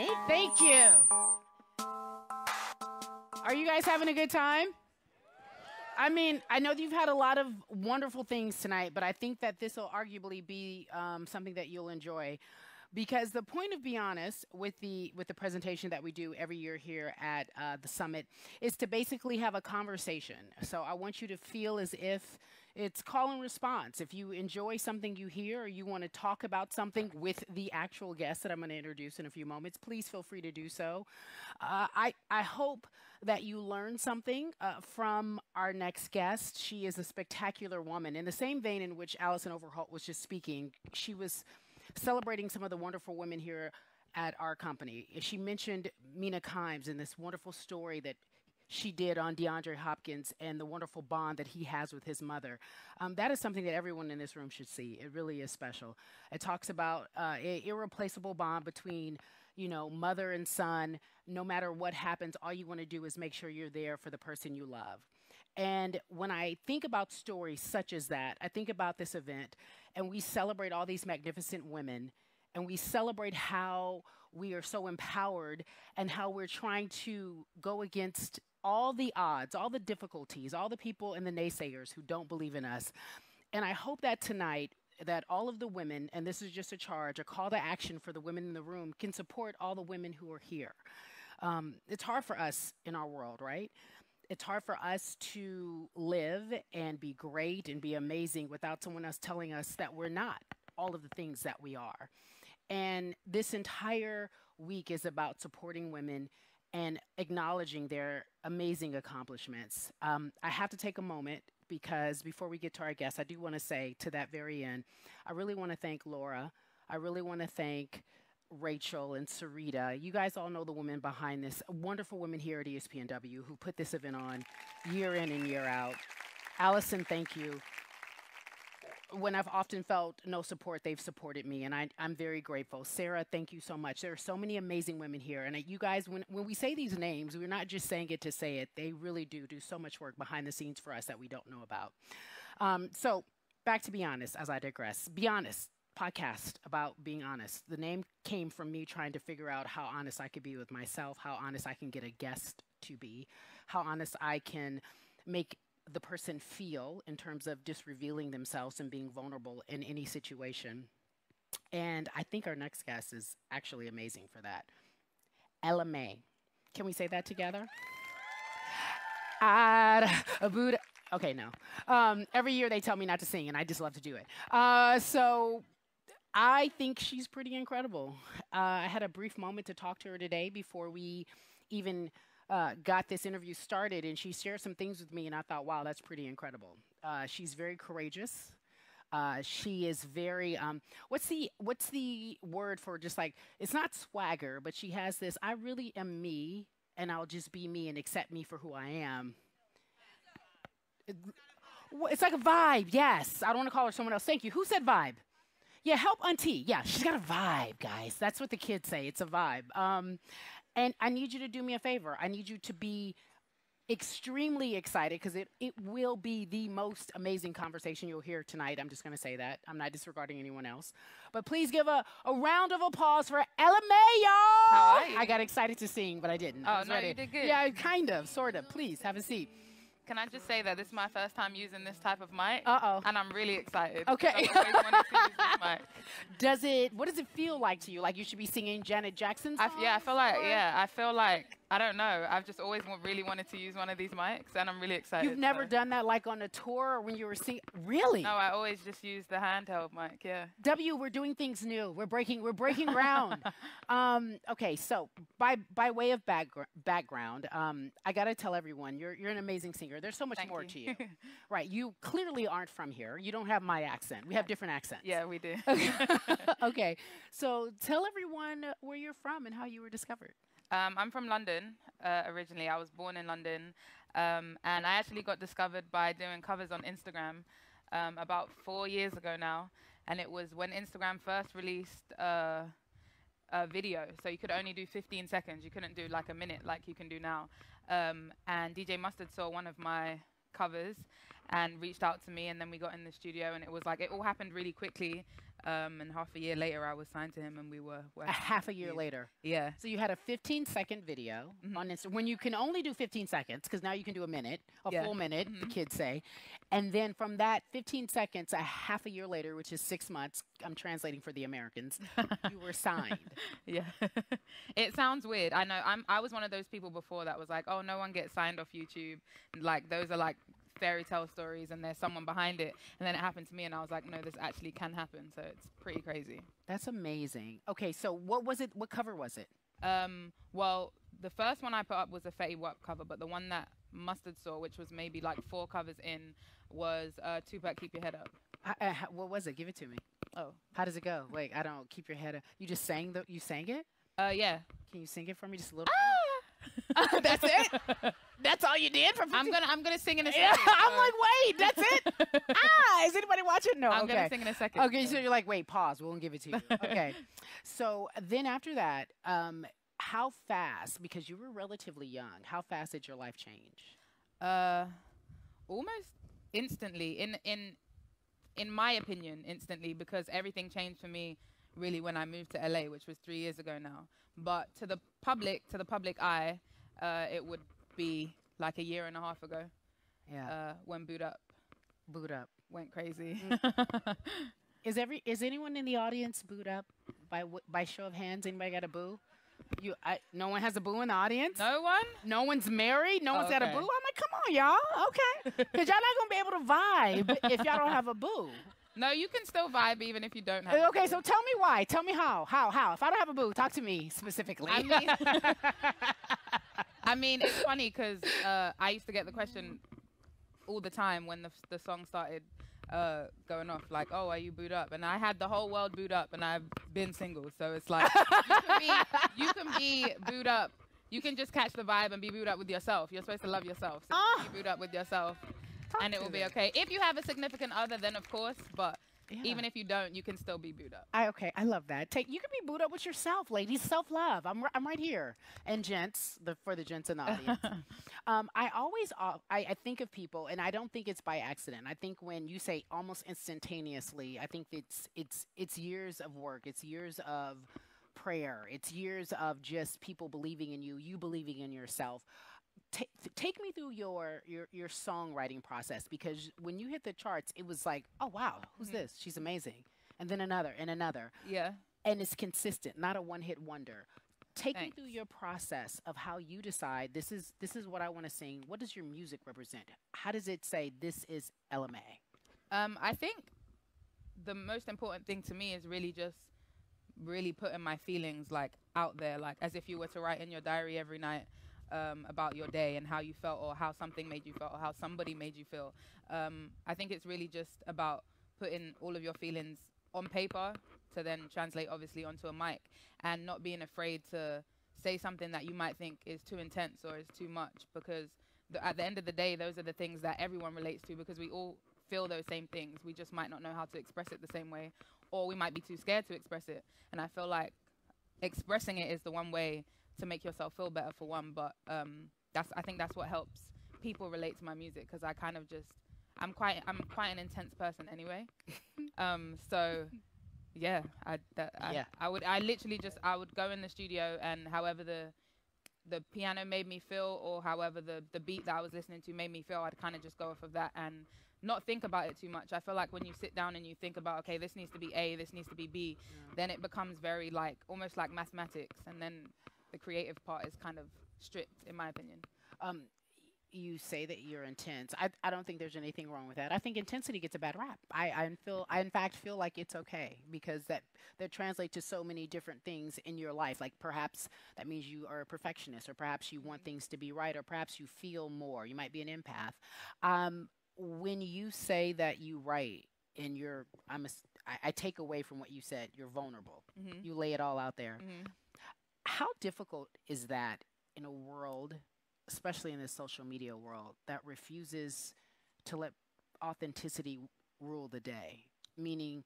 Thank Thank you. Are you guys having a good time? I mean, I know that you've had a lot of wonderful things tonight, but I think that this will arguably be um, something that you'll enjoy. Because the point of Be Honest with the with the presentation that we do every year here at uh, the summit is to basically have a conversation. So I want you to feel as if it's call and response. If you enjoy something you hear or you want to talk about something with the actual guest that I'm going to introduce in a few moments, please feel free to do so. Uh, I, I hope that you learn something uh, from our next guest. She is a spectacular woman. In the same vein in which Allison Overholt was just speaking, she was celebrating some of the wonderful women here at our company. She mentioned Mina Kimes and this wonderful story that she did on DeAndre Hopkins and the wonderful bond that he has with his mother. Um, that is something that everyone in this room should see. It really is special. It talks about uh, an irreplaceable bond between you know, mother and son. No matter what happens, all you want to do is make sure you're there for the person you love. And when I think about stories such as that, I think about this event, and we celebrate all these magnificent women, and we celebrate how we are so empowered and how we're trying to go against all the odds, all the difficulties, all the people and the naysayers who don't believe in us. And I hope that tonight that all of the women, and this is just a charge, a call to action for the women in the room, can support all the women who are here. Um, it's hard for us in our world, right? It's hard for us to live and be great and be amazing without someone else telling us that we're not all of the things that we are. And this entire week is about supporting women and acknowledging their amazing accomplishments. Um, I have to take a moment because before we get to our guests, I do want to say to that very end, I really want to thank Laura. I really want to thank Rachel and Sarita. You guys all know the women behind this. Wonderful women here at ESPNW who put this event on year in and year out. Allison, thank you when I've often felt no support, they've supported me, and I, am very grateful. Sarah, thank you so much. There are so many amazing women here, and you guys, when, when we say these names, we're not just saying it to say it. They really do do so much work behind the scenes for us that we don't know about. Um, so, back to Be Honest, as I digress. Be Honest podcast about being honest. The name came from me trying to figure out how honest I could be with myself, how honest I can get a guest to be, how honest I can make the person feel in terms of just revealing themselves and being vulnerable in any situation. And I think our next guest is actually amazing for that. Ella Mai. Can we say that together? Okay, no. Um, every year they tell me not to sing, and I just love to do it. Uh, so I think she's pretty incredible. Uh, I had a brief moment to talk to her today before we even uh, got this interview started, and she shared some things with me, and I thought, wow, that's pretty incredible. Uh, she's very courageous. Uh, she is very um, what's the what's the word for just like it's not swagger, but she has this. I really am me, and I'll just be me and accept me for who I am. It's like a vibe. Yes, I don't want to call her someone else. Thank you. Who said vibe? Yeah, help auntie. Yeah, she's got a vibe, guys. That's what the kids say. It's a vibe. Um, and I need you to do me a favor. I need you to be extremely excited because it, it will be the most amazing conversation you'll hear tonight. I'm just going to say that. I'm not disregarding anyone else. But please give a, a round of applause for Ella Mai, y'all. I got excited to sing, but I didn't. Oh, I no, ready. you did good. Yeah, kind of, sort of. Please, have a seat. Can I just say that this is my first time using this type of mic? Uh-oh. And I'm really excited. Okay. I've always wanted to use this mic. Does it, what does it feel like to you? Like you should be singing Janet Jackson songs? yeah, I feel like, or- yeah, I feel like, I don't know. I've just always really wanted to use one of these mics, and I'm really excited. You've never so- done that like on a tour or when you were singing? Really? No, I always just use the handheld mic, yeah. W, we're doing things new. We're breaking we're breaking ground. um, okay, so by by way of backgr- background, um, I gotta tell everyone you're you're an amazing singer. There's so much Thank more you. to you, right? You clearly aren't from here. You don't have my accent. We have different accents. Yeah, we do. okay, so tell everyone where you're from and how you were discovered. Um, I'm from London uh, originally. I was born in London, um, and I actually got discovered by doing covers on Instagram um, about four years ago now. And it was when Instagram first released uh, a video, so you could only do 15 seconds. You couldn't do like a minute like you can do now. Um, and DJ Mustard saw one of my covers, and reached out to me, and then we got in the studio, and it was like it all happened really quickly. Um, and half a year later, I was signed to him, and we were A half a year later. Yeah, So you had a 15 second video Mhm. on Instagram when you can only do 15 seconds because now you can do a minute, a Yeah. full minute, the Mhm. kids say. And then from that 15 seconds, a half a year later, which is six months, I'm translating for the Americans, you were signed. yeah. it sounds weird. I know. I'm. I was one of those people before that was like, oh, no one gets signed off YouTube. Like those are like fairy tale stories, and there's someone behind it. And then it happened to me, and I was like, no, this actually can happen. So it's pretty crazy. That's amazing. Okay, so what was it? What cover was it? Um, well, the first one I put up was a Fetty Wap cover, but the one that Mustard saw, which was maybe like four covers in, was uh, Tupac "Keep Your Head Up." H- uh, h- what was it? Give it to me. Oh, How does it go? Wait, I don't keep your head up. You just sang the. You sang it. uh, yeah. Can you sing it for me just a little? That's it. That's all you did for 15 I'm gonna I'm gonna sing in a Yeah, second. I'm like, wait, that's it. ah, is anybody watching? No. I'm okay. gonna sing in a second. Okay, so you're like, wait, pause. We won't give it to you. Okay. so then after that, um, how fast? Because you were relatively young. How fast did your life change? Uh, almost instantly. In in in my opinion, instantly because everything changed for me really when I moved to LA, which was three years ago now. But to the public, to the public eye, uh, it would be like a year and a half ago Yeah. uh, when Boo'd Up Boo'd Up. went crazy. Is every is anyone in the audience boot up by w- by show of hands? Anybody got a boo? You, I, no one has a boo in the audience. no one? No one's married. No Oh, one's got a boo. I'm like, come on, y'all. Okay, because y'all not gonna be able to vibe if y'all don't have a boo. No, you can still vibe even if you don't have. Okay, so tell me why. Tell me how. How? How? If I don't have a boo, talk to me specifically. I mean, I mean, it's funny because uh, I used to get the question all the time when the, the song started uh, going off, like, "Oh, are you booed up?" And I had the whole world booed up, and I've been single, so it's like you can be, you can be booed up. You can just catch the vibe and be booed up with yourself. You're supposed to love yourself, so you Ah. can be booed up with yourself, Talk and it will be me. okay. If you have a significant other, then of course, but Yeah. even if you don't, you can still be booed up. I okay, I love that. Take you can be booed up with yourself, ladies. Self love. I'm I'm right here, and gents, the for the gents in the audience. um, I always uh, I, I think of people, and I don't think it's by accident. I think when you say almost instantaneously, I think it's it's it's years of work. It's years of prayer. It's years of just people believing in you, you believing in yourself. Ta take me through your, your your songwriting process because when you hit the charts, it was like, oh wow, who's Mhm. this? She's amazing, and then another and another Yeah. and it's consistent, not a one-hit wonder. Take me through your process of how you decide this is this is what I want to sing. What does your music represent? How does it say this is Ella Mai? Um, I think the most important thing to me is really just really putting my feelings like out there, like as if you were to write in your diary every night um, about your day and how you felt, or how something made you feel, or how somebody made you feel. Um, I think it's really just about putting all of your feelings on paper to then translate, obviously, onto a mic, and not being afraid to say something that you might think is too intense or is too much, because the, at the end of the day, those are the things that everyone relates to, because we all feel those same things. We just might not know how to express it the same way, or we might be too scared to express it. And I feel like expressing it is the one way to make yourself feel better for one. But um, that's I think that's what helps people relate to my music because I kind of just I'm quite I'm quite an intense person anyway. um, so yeah, I, that, I Yeah. I would I literally just I would go in the studio and however the the piano made me feel or however the the beat that I was listening to made me feel, I'd kind of just go off of that and not think about it too much. I feel like when you sit down and you think about okay, this needs to be A, this needs to be B, then it becomes very like almost like mathematics and then the creative part is kind of stripped in my opinion. Um, you say that you're intense. I, I don't think there's anything wrong with that. I think intensity gets a bad rap. I, I feel I in fact feel like it's okay because that that translates to so many different things in your life. Like perhaps that means you are a perfectionist, or perhaps you want things to be right, or perhaps you feel more. You might be an empath. Um, when you say that you write and you're, I'm a I I take away from what you said. You're vulnerable. Mm-hmm. You lay it all out there. Mm-hmm. How difficult is that in a world, especially in the social media world, that refuses to let authenticity rule the day? Meaning,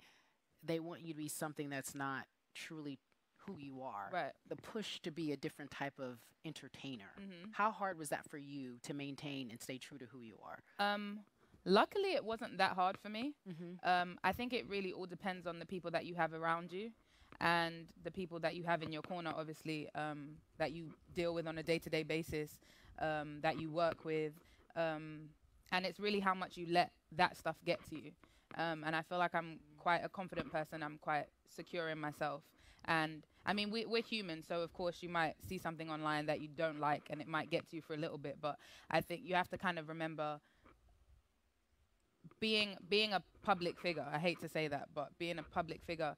they want you to be something that's not truly who you are. Right. The push to be a different type of entertainer. Mm-hmm. How hard was that for you to maintain and stay true to who you are? Um, luckily, it wasn't that hard for me. Mm-hmm. Um, I think it really all depends on the people that you have around you and the people that you have in your corner, obviously, um, that you deal with on a day to day basis, um, that you work with. Um, and it's really how much you let that stuff get to you. Um, and I feel like I'm quite a confident person, I'm quite secure in myself. And I mean, we, we're human, so of course you might see something online that you don't like and it might get to you for a little bit. But I think you have to kind of remember being being a public figure. I hate to say that, but being a public figure,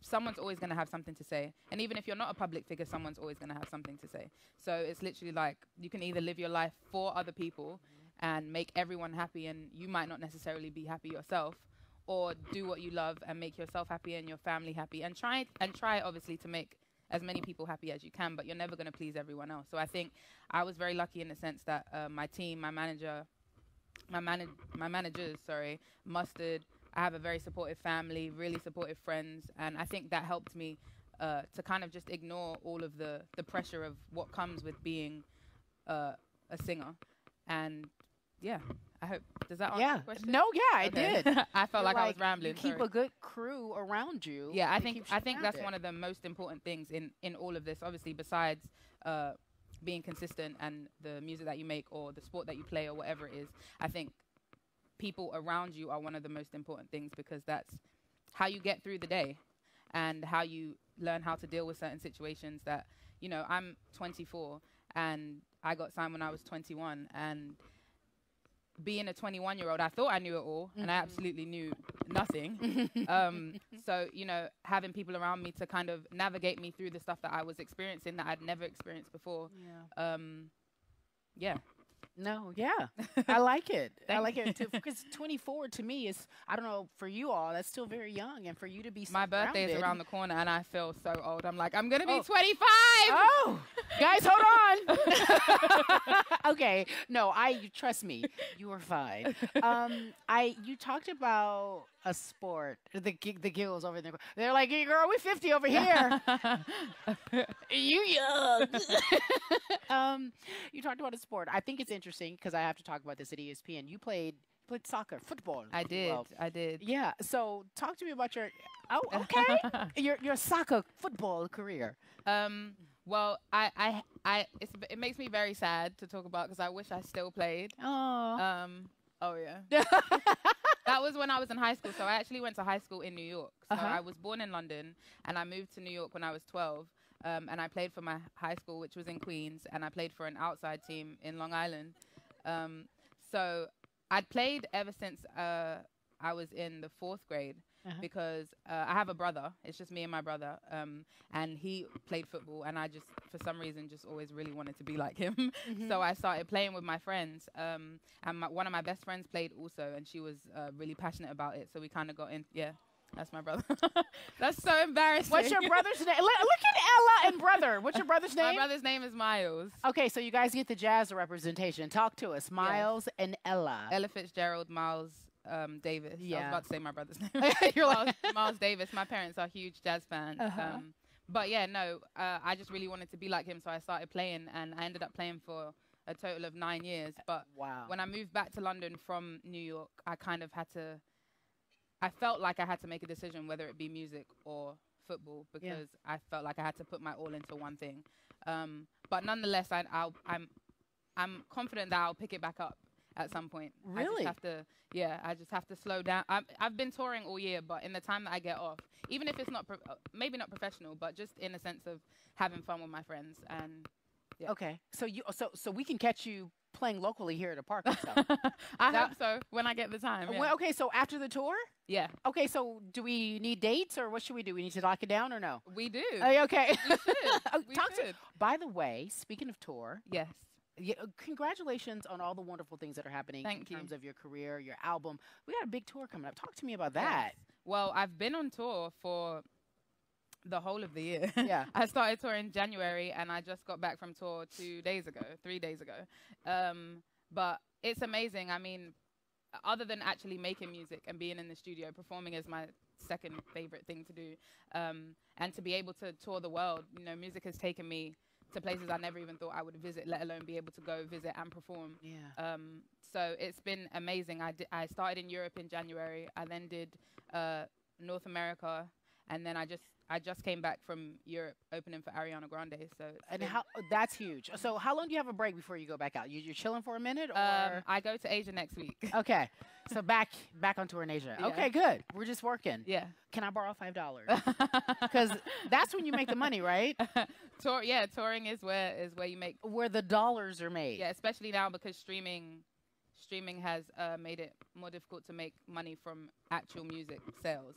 someone's always going to have something to say. And even if you're not a public figure, someone's always going to have something to say. So it's literally like you can either live your life for other people and make everyone happy, and you might not necessarily be happy yourself, or do what you love and make yourself happy and your family happy, and try and try obviously to make as many people happy as you can. But you're never going to please everyone else. So I think I was very lucky in the sense that uh, my team, my manager, my manage my managers, sorry, mustard. I have a very supportive family, really supportive friends, and I think that helped me uh, to kind of just ignore all of the the pressure of what comes with being uh, a singer. And yeah, I hope does that answer Yeah. your question? No, yeah, I Okay. did. I felt You're like, I was rambling. You keep sorry. a good crew around you. Yeah, I think I think that's grounded. one of the most important things in in all of this. Obviously, besides uh, being consistent and the music that you make or the sport that you play or whatever it is, I think people around you are one of the most important things because that's how you get through the day and how you learn how to deal with certain situations that you know I'm 24 and I got signed when I was 21 and being a 21 year old I thought I knew it all and I Mhm. absolutely knew nothing um, so you know having people around me to kind of navigate me through the stuff that I was experiencing that I'd never experienced before Yeah. um, yeah No, yeah. I like it. I like it too because 24 to me is I don't know for you all that's still very young and for you to be so my birthday is around the corner and I feel so old I'm like I'm gonna be Oh. 25 Oh, guys, hold on. okay, no, I trust me, you are fine. Um, I you talked about a sport. The gi- the giggles over there. They're like, hey, "Girl, we 50 over here. you young." um, you talked about a sport. I think it's interesting because I have to talk about this at ESPN. You played played soccer, football. I did will. I did Yeah. So talk to me about your. Oh, okay. your your soccer football career. Um, well, I, I, I, it's, it makes me very sad to talk about because I wish I still played. Oh. Um, oh yeah, that was when I was in high school. So I actually went to high school in New York. So Uh-huh. I was born in London and I moved to New York when I was 12. Um, and I played for my high school, which was in Queens, and I played for an outside team in Long Island. Um, so I'd played ever since uh, I was in the fourth grade Uh-huh. because uh, I have a brother. It's just me and my brother, um, and he played football, and I just, for some reason, just always really wanted to be like him. Mm-hmm. so I started playing with my friends, um, and my, one of my best friends played also, and she was uh, really passionate about it. So we kind of got in. Yeah, that's my brother. that's so embarrassing. What's your brother's name? Look, look at Ella and brother. What's your brother's name? my brother's name is Miles. Okay, so you guys get the jazz representation. Talk to us, Miles and Ella. Ella Fitzgerald, Miles um, Davis. I was about to say my brother's name. You're Miles, like, Miles Davis. My parents are huge jazz fans. Uh-huh. Um, but yeah, no, uh, I just really wanted to be like him, so I started playing, and I ended up playing for a total of nine years. But wow. when I moved back to London from New York, I kind of had to. I felt like I had to make a decision whether it be music or football because I felt like I had to put my all into one thing. Um, but nonetheless, I, I'll, I'm I'm confident that I'll pick it back up at some point. I Really? just have to. Yeah, I just have to slow down. I'm, I've been touring all year, but in the time that I get off, even if it's not pro- uh, maybe not professional, but just in a sense of having fun with my friends and yeah. Okay, so you so so we can catch you playing locally here at a park. I That- hope so when I get the time. Yeah. Well, okay, so after the tour, yeah, okay, so do we need dates or what should we do? We need to lock it down or no? we do. Uh, okay. we should. Oh, we talk to- should. By the way, speaking of tour, Yes. Yeah, uh, congratulations on all the wonderful things that are happening Thank in you. terms of your career, your album. We got a big tour coming up. Talk to me about Yes. that. Well, I've been on tour for the whole of the year. Yeah. I started touring January and I just got back from tour two days ago, three days ago. Um, but it's amazing. I mean, other than actually making music and being in the studio, performing is my second favorite thing to do. Um, and to be able to tour the world, you know, music has taken me to places I never even thought I would visit, let alone be able to go visit and perform. Yeah. Um, so it's been amazing. I, di- I started in Europe in January. I then did uh, North America, and then I just I just came back from Europe opening for Ariana Grande. So And how oh, that's huge. So how long do you have a break before you go back out? You, you're chilling for a minute, or um, I go to Asia next week. okay? So back back on tour in Asia. Yeah. Okay, good. We're just working. yeah. Can I borrow five dollars? Because that's when you make the money, right? Tour, yeah, touring is where is where you make Where the dollars are made. yeah, especially now because streaming streaming has uh, made it more difficult to make money from actual music sales.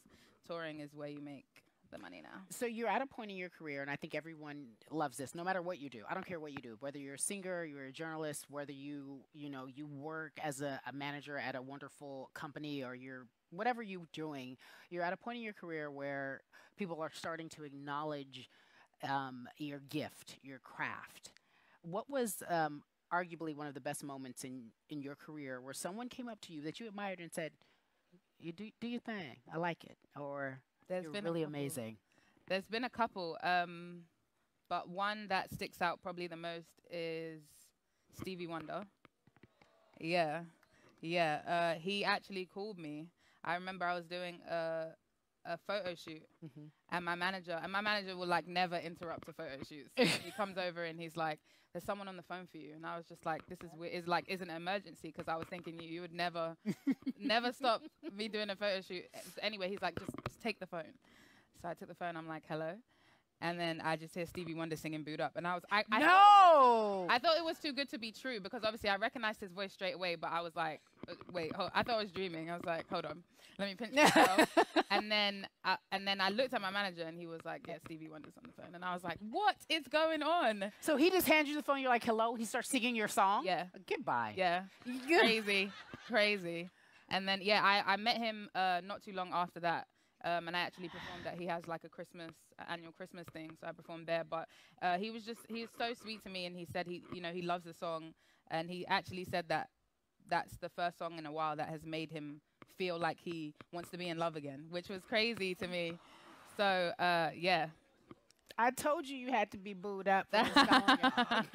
Touring is where you make the money now. So you're at a point in your career, and I think everyone loves this. No matter what you do, I don't care what you do. Whether you're a singer, you're a journalist, whether you you know you work as a, a manager at a wonderful company, or you're whatever you're doing, you're at a point in your career where people are starting to acknowledge um, your gift, your craft. What was um, arguably one of the best moments in in your career where someone came up to you that you admired and said, "You do do your thing. I like it," or There's "You're been really amazing." There's been a couple, um, but one that sticks out probably the most is Stevie Wonder. Yeah, yeah. Uh, he actually called me. I remember I was doing a a photo shoot, Mhm. and my manager and my manager will like never interrupt a photo shoot. So he comes over and he's like, "There's someone on the phone for you," and I was just like, "This is weird. Is like is an emergency?" Because I was thinking you you would never never stop me doing a photo shoot. Anyway, he's like, just, just take the phone. So I took the phone. I'm like, hello, and then I just hear Stevie Wonder singing "Boo'd Up," and I was I I, no. I thought it was too good to be true because obviously I recognized his voice straight away, but I was like, uh, wait, ho- I thought I was dreaming. I was like, hold on, let me pinch myself. and then I, and then I looked at my manager and he was like, yeah, Stevie Wonder's on the phone, and I was like, what is going on? so he just hands you the phone. You're like, "Hello." He starts singing your song. Yeah. Goodbye. Yeah, crazy, crazy. And then yeah, I, I met him uh, not too long after that. Um, and I actually performed that. He has like a Christmas uh, annual Christmas thing, so I performed there. But uh, he was just he was so sweet to me, and he said he you know he loves the song, and he actually said that that's the first song in a while that has made him feel like he wants to be in love again, which was crazy to me. So uh, yeah, I told you you had to be booed up. For song.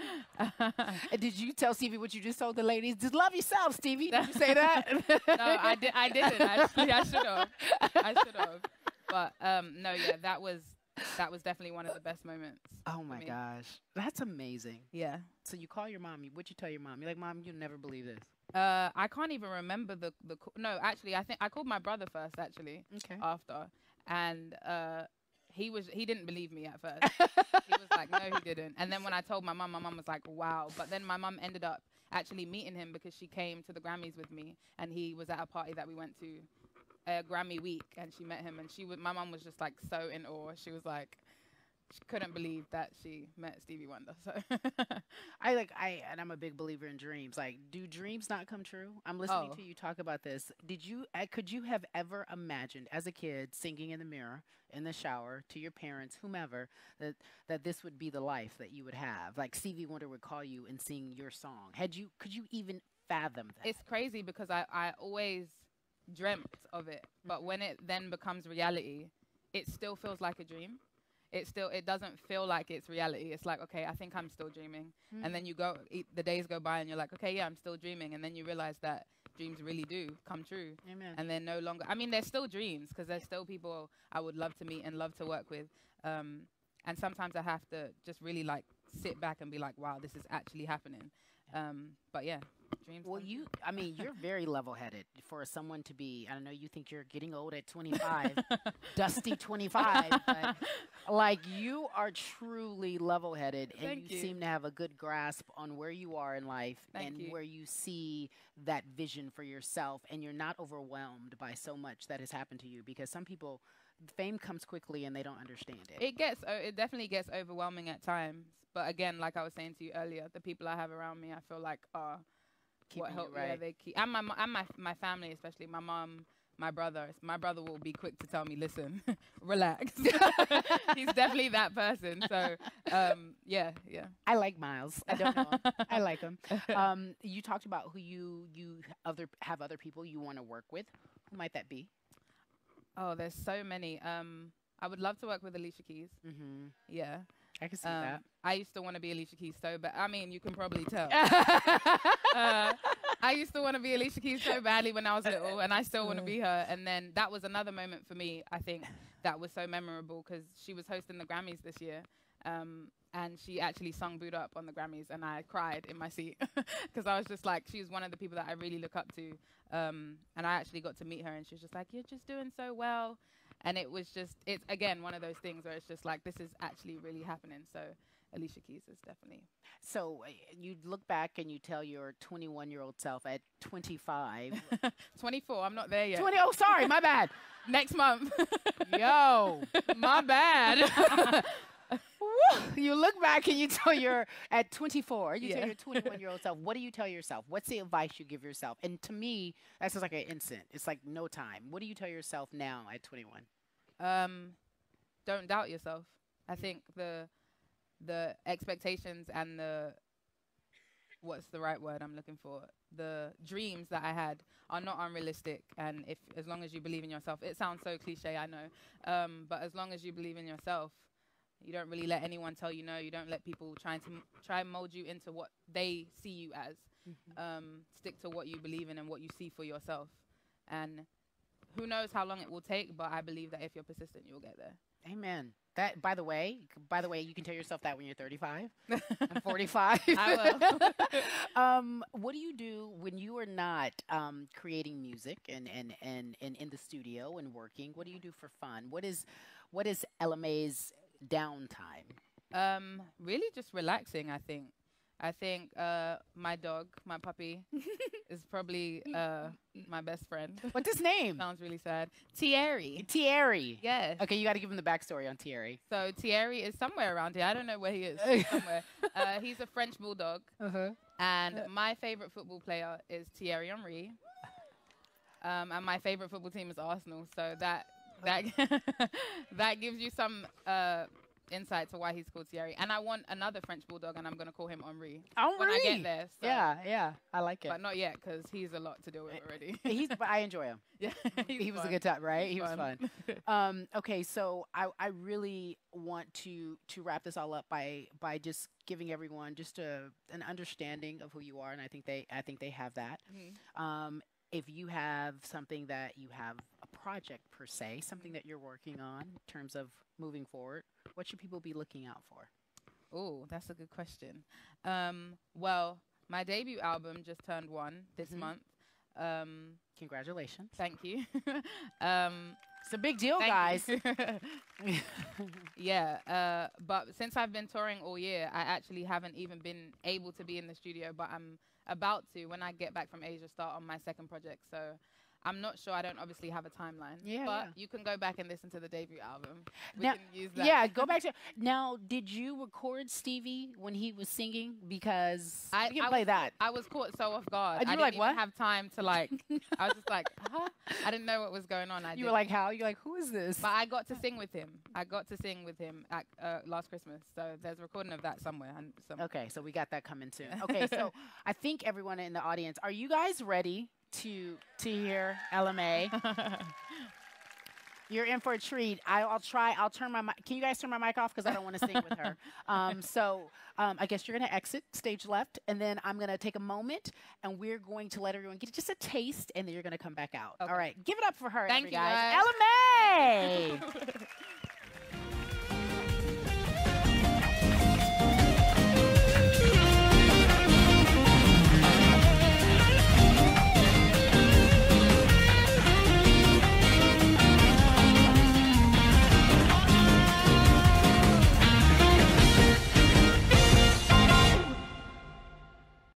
Did you tell Stevie what you just told the ladies? Just love yourself, Stevie. Did you say that? no, I did. I didn't actually. I should have. I should have. But um, no, yeah, that was that was definitely one of the best moments. Oh my gosh, that's amazing. Yeah. So you call your mom. you- What you tell your mom? You're like, Mom, you'll never believe this. Uh, I can't even remember the the. No, actually, I think I called my brother first. Actually, Okay. after, and uh, he was he didn't believe me at first. he was like, no, he didn't. And then when I told my mum, my mum was like, wow. But then my mum ended up actually meeting him because she came to the Grammys with me, and he was at a party that we went to, uh, Grammy week, and she met him, and she was my mum was just like so in awe. She was like, couldn't believe that she met Stevie Wonder. So I like I and I'm a big believer in dreams. Like, do dreams not come true? I'm listening Oh. to you talk about this. Did you uh, could you have ever imagined as a kid singing in the mirror, in the shower, to your parents, whomever, that that this would be the life that you would have? Like Stevie Wonder would call you and sing your song. Had you could you even fathom that? it's crazy because I, I always dreamt of it, but when it then becomes reality, it still feels like a dream. It still it doesn't feel like it's reality. It's like okay, I think I'm still dreaming, and then you go e- the days go by and you're like okay, yeah, I'm still dreaming, and then you realize that dreams really do come true, Amen. and they're no longer. I mean, they're still dreams because there's still people I would love to meet and love to work with, um, and sometimes I have to just really like sit back and be like, wow, this is actually happening. Um, but yeah, dreams. Well, you, I mean, you're very level headed for someone to be. I don't know you think you're getting old at 25, dusty 25, but like you are truly level headed and you, you. seem to have a good grasp on where you are in life Thank and you. where you see that vision for yourself. And you're not overwhelmed by so much that has happened to you because some people, fame comes quickly and they don't understand it. It gets, o- it definitely gets overwhelming at times. But again, like I was saying to you earlier, the people I have around me, I feel like are Keeping what help. Yeah, they keep, and my mo- and my my family, especially my mom, my brother. My brother will be quick to tell me, "Listen, relax." He's definitely that person. So, um, yeah, yeah. I like Miles. I don't know. I like him. Um, you talked about who you you other have other people you want to work with. Who might that be? Oh, there's so many. Um, I would love to work with Alicia Keys. Mm-hmm. Yeah. I can see Um, that. I used to want to be Alicia Keys so bad. I mean, you can probably tell. uh, I used to want to be Alicia Keys so badly when I was little, and I still want to be her. And then that was another moment for me. I think that was so memorable because she was hosting the Grammys this year, um, and she actually sung "Boo'd Up" on the Grammys, and I cried in my seat because I was just like, she was one of the people that I really look up to. Um, and I actually got to meet her, and she was just like, "You're just doing so well." And it was just, it's again one of those things where it's just like, this is actually really happening. So Alicia Keys is definitely. So uh, you look back and you tell your 21 year old self at 25. 24. I'm not there yet. 20. Oh, sorry, my bad. Next month. Yo, my bad. Woo. you look back and you tell your at 24. You Yeah. tell your 21 year old self. What do you tell yourself? What's the advice you give yourself? And to me, that's just like an instant. It's like no time. What do you tell yourself now at 21? um, don't doubt yourself. I think the the expectations and the what's the right word I'm looking for? The dreams that I had are not unrealistic. And if as long as you believe in yourself, it sounds so cliche, I know. Um, but as long as you believe in yourself, you don't really let anyone tell you no. You don't let people trying to m- try and mold you into what they see you as. Um, stick to what you believe in and what you see for yourself. And who knows how long it will take, but I believe that if you're persistent, you'll get there. Amen. That, by the way, by the way, you can tell yourself that when you're 35 and 45. I will. um, what do you do when you are not um, creating music and, and, and, and in the studio and working? What do you do for fun? What is what is Ella Mai's downtime? Um, really just relaxing, I think. I think uh, my dog, my puppy, is probably uh, my best friend. What's his name? Sounds really sad. Thierry. Thierry. Yes. Okay, you got to give him the backstory on Thierry. So Thierry is somewhere around here. I don't know where he is. somewhere. Uh, he's a French bulldog, Uh-huh. and my favorite football player is Thierry Henry. Um, and my favorite football team is Arsenal. So that that that gives you some uh, insight to why he's called Thierry. And I want another French bulldog, and I'm gonna call him Henri Henri. when I get there. So. Yeah, yeah, I like it. But not yet, because he's a lot to deal with already. he's, but I enjoy him. yeah, he was fun. a good time, right? He's he was fun. um, okay, so I, I really want to to wrap this all up by by just giving everyone just a an understanding of who you are, and I think they I think they have that. Mhm. Um, if you have something that you have a project per se, something that you're working on in terms of moving forward, what should people be looking out for? Oh, that's a good question. Um, well, my debut album just turned one this Mhm. month. Um, Congratulations! thank you. um, It's a big deal, guys. yeah, uh, but since I've been touring all year, I actually haven't even been able to be in the studio, but I'm about to when I get back from Asia start on my second project. So I'm not sure. I don't obviously have a timeline. Yeah, But yeah. you can go back and listen to the debut album. We Now- can use that. Yeah, go back to now. Did you record Stevie when he was singing? Because I- can play was- that. I was caught so off guard. I didn't like, even "What?" have time to like. I was just like, huh? I didn't know what was going on. I You were didn't. like, how? You're like, who is this? but I got to sing with him. I got to sing with him at uh, last Christmas. So there's a recording of that somewhere. And some Okay, so we got that coming soon. Okay, so I think everyone in the audience, are you guys ready to to hear Ella Mai? You're in for a treat. I, I'll try. I'll turn my. mic. Can you guys turn my mic off because I don't want to sing with her. Um, so um, I guess you're gonna exit stage left, and then I'm gonna take a moment, and we're going to let everyone get just a taste, and then you're gonna come back out. Okay. All right, give it up for her, Thank you, guys. guys. Ella Mai.